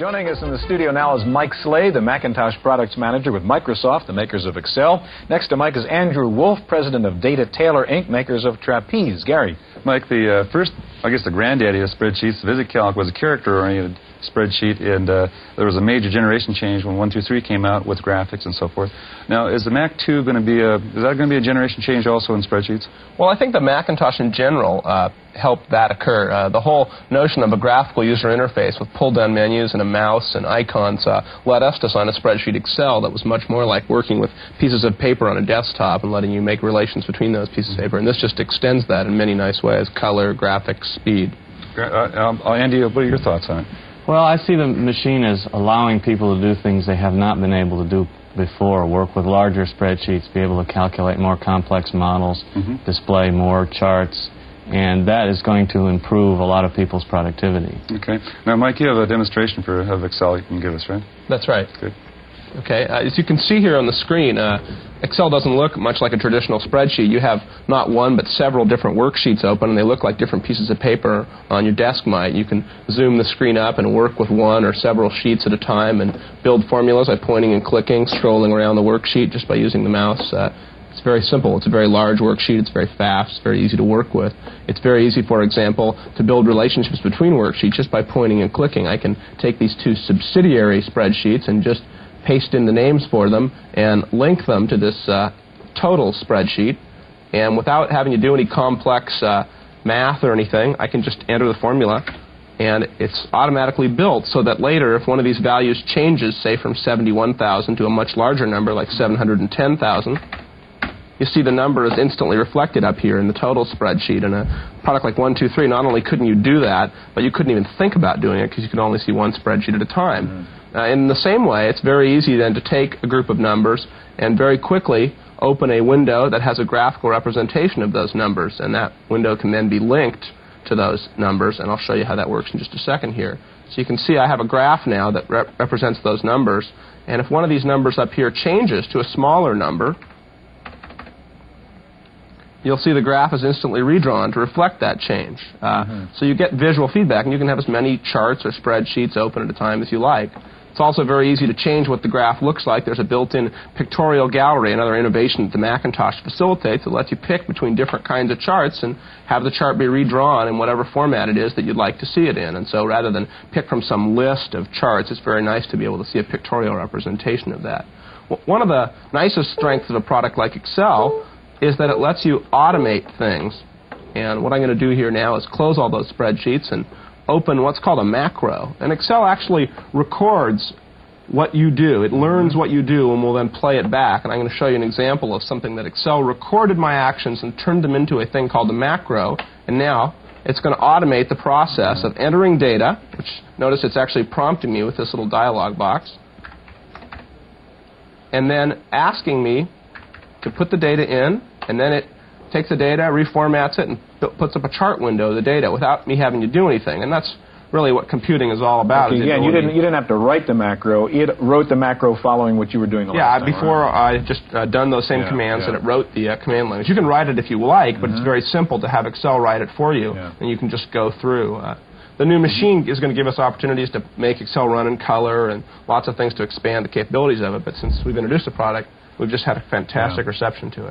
Joining us in the studio now is Mike Slade, the Macintosh Products Manager with Microsoft, the makers of Excel. Next to Mike is Andrew Wolf, President of Data Tailor Inc., makers of Trapeze. Gary. Mike, the uh, first, I guess the granddaddy of spreadsheets, VisiCalc, was a character-oriented spreadsheet, and uh, there was a major generation change when 123 came out with graphics and so forth. Now, is the Mac 2 going to be a, is that going to be a generation change also in spreadsheets? Well, I think the Macintosh in general uh, helped that occur. Uh, the whole notion of a graphical user interface with pull-down menus and a mouse and icons uh, led us to sign a spreadsheet Excel that was much more like working with pieces of paper on a desktop and letting you make relations between those pieces of paper. And this just extends that in many nice ways, color, graphics, speed. Uh, um, Andy, what are your thoughts on it? Well, I see the machine as allowing people to do things they have not been able to do before, work with larger spreadsheets, be able to calculate more complex models, mm-hmm. display more charts, and that is going to improve a lot of people's productivity. Okay. Now, Mike, you have a demonstration for of Excel you can give us, right? That's right. Good. Okay, uh, as you can see here on the screen, uh, Excel doesn't look much like a traditional spreadsheet. You have not one but several different worksheets open, and they look like different pieces of paper on your desk might. You can zoom the screen up and work with one or several sheets at a time and build formulas by pointing and clicking, scrolling around the worksheet just by using the mouse. Uh, it's very simple. It's a very large worksheet. It's very fast. It's very easy to work with. It's very easy, for example, to build relationships between worksheets just by pointing and clicking. I can take these two subsidiary spreadsheets and just paste in the names for them, and link them to this uh, total spreadsheet. And without having to do any complex uh, math or anything, I can just enter the formula, and it's automatically built so that later, if one of these values changes, say from 71,000 to a much larger number like 710,000, you see the number is instantly reflected up here in the total spreadsheet. In a product like 123, not only couldn't you do that, but you couldn't even think about doing it because you could only see one spreadsheet at a time. Mm. Uh, in the same way, it's very easy then to take a group of numbers and very quickly open a window that has a graphical representation of those numbers, and that window can then be linked to those numbers, and I'll show you how that works in just a second here. So you can see I have a graph now that rep represents those numbers, and if one of these numbers up here changes to a smaller number, you'll see the graph is instantly redrawn to reflect that change. Uh, mm -hmm. So you get visual feedback, and you can have as many charts or spreadsheets open at a time as you like. It's also very easy to change what the graph looks like. There's a built-in pictorial gallery, another innovation that the Macintosh facilitates that lets you pick between different kinds of charts and have the chart be redrawn in whatever format it is that you'd like to see it in. And so rather than pick from some list of charts, it's very nice to be able to see a pictorial representation of that. One of the nicest strengths of a product like Excel is that it lets you automate things. And what I'm going to do here now is close all those spreadsheets and open what's called a macro. And Excel actually records what you do. It learns what you do and will then play it back. And I'm going to show you an example of something that Excel recorded my actions and turned them into a thing called a macro. And now it's going to automate the process of entering data, which notice it's actually prompting me with this little dialog box, and then asking me to put the data in, and then it takes the data, reformats it, and puts up a chart window of the data without me having to do anything. And that's really what computing is all about. Okay, yeah, you didn't, you didn't have to write the macro. It wrote the macro following what you were doing Yeah, time, before right? I just uh, done those same yeah, commands yeah. and it wrote the uh, command language. You can write it if you like, but mm -hmm. it's mm-hmm. very simple to have Excel write it for you, yeah. and you can just go through. Uh, the new machine is going to give us opportunities to make Excel run in color and lots of things to expand the capabilities of it, but since we've introduced the product, we've just had a fantastic reception to it.